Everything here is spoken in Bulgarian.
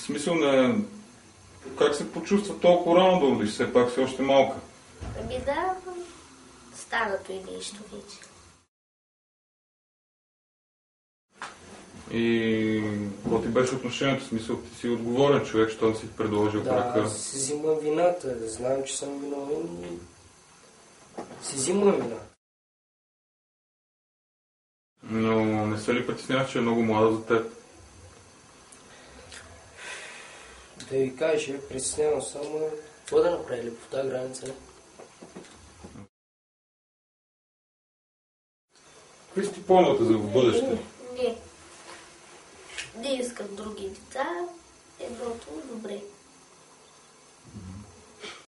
смисъл на... Как се почувства толкова рано да родиш? Все пак си още малка. Ами да, старото и нещо вече. И какво ти беше отношението? В смисъл, ти си отговорен човек, що си предложил Да, брака. аз си взимам вината. Знам, че съм виновен и си взимам вината. Но не се ли притесняваш, че е много млада за теб? Да ви кажа, притеснявам само какво да направили по тази граница. Какви са ти плановете за в бъдеще? Не. Не искам други деца. Едното добре.